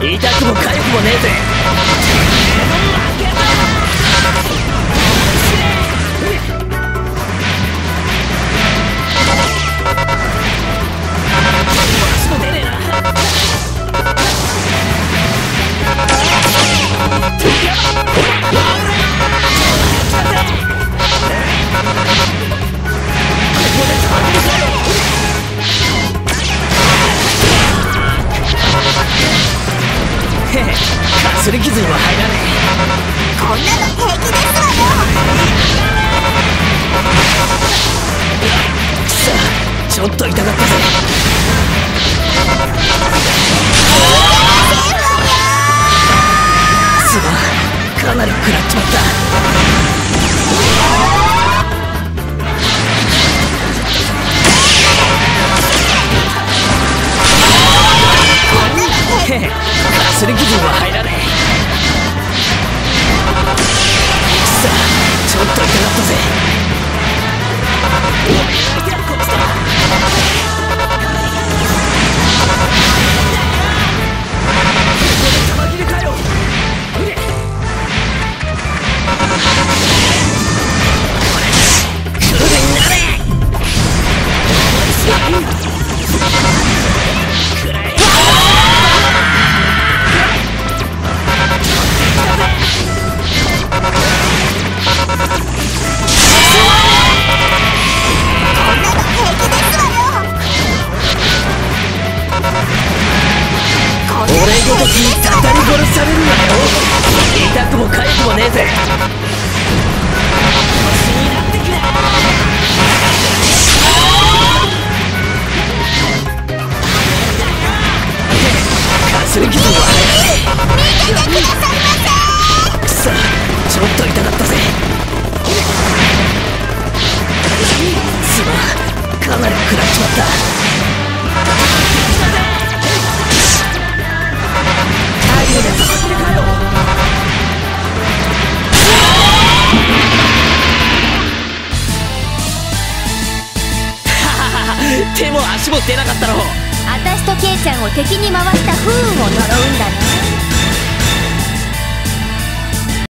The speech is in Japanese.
痛くも痒くもねえぜ。擦り傷には入らねえ。こんなの平気ですわよ。くそちょっと痛かったぜ。すまん。かなり食らっちまった。ちょっと痛かったぜ。ごときにたたり殺されるなよ痛くも痒くもねえぜ星になってくれかすり傷は入らね逃げてくださいませくそちょっと痛かったぜすまんかなり食らっちまった手も足も出なかったろ私とケイちゃんを敵に回した不運を呪うんだね。